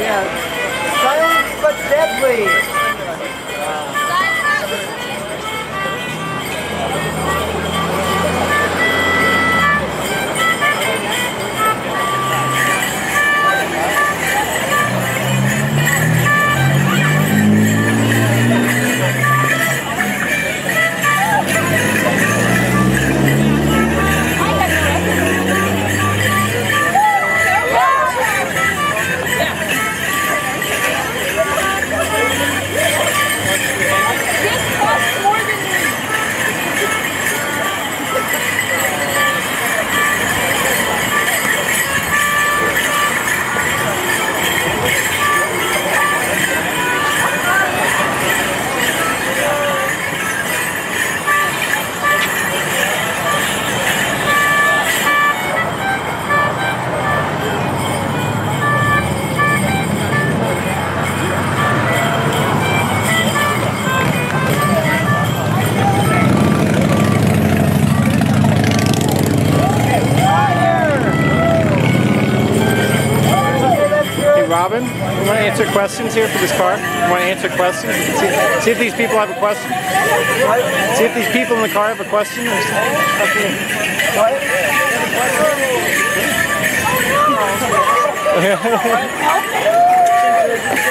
Yes. Silent but deadly. You want to answer questions here for this car? You want to answer questions? See, see if these people have a question. See if these people in the car have a question. Okay.